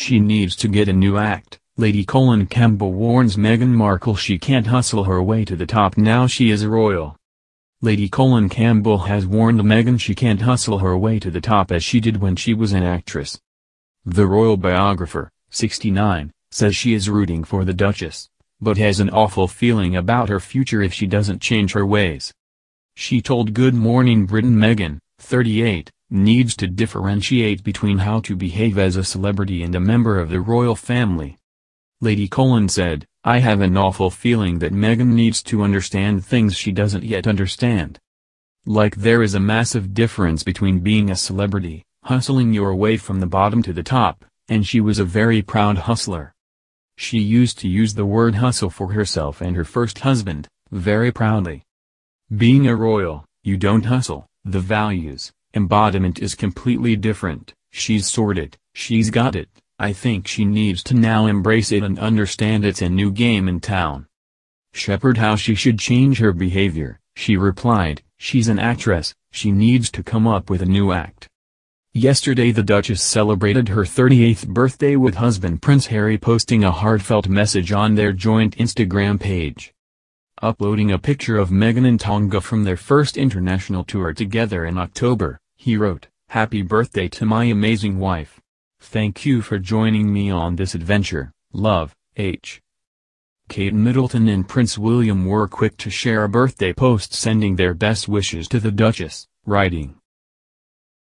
She needs to get a new act. Lady Colin Campbell warns Meghan Markle she can't hustle her way to the top now she is a royal. Lady Colin Campbell has warned Meghan she can't hustle her way to the top as she did when she was an actress. The royal biographer, 69, says she is rooting for the Duchess, but has an awful feeling about her future if she doesn't change her ways. She told Good Morning Britain Meghan, 38, needs to differentiate between how to behave as a celebrity and a member of the royal family. Lady Colin said, I have an awful feeling that Meghan needs to understand things she doesn't yet understand. Like there is a massive difference between being a celebrity, hustling your way from the bottom to the top, and she was a very proud hustler. She used to use the word hustle for herself and her first husband, very proudly. Being a royal, you don't hustle, the values, embodiment is completely different, she's sorted, she's got it, I think she needs to now embrace it and understand it's a new game in town. Shepherd how she should change her behavior, she replied, she's an actress, she needs to come up with a new act. Yesterday the Duchess celebrated her 38th birthday with husband Prince Harry posting a heartfelt message on their joint Instagram page uploading a picture of Meghan and Tonga from their first international tour together in October, he wrote, Happy birthday to my amazing wife. Thank you for joining me on this adventure, love, H. Kate Middleton and Prince William were quick to share a birthday post sending their best wishes to the Duchess, writing,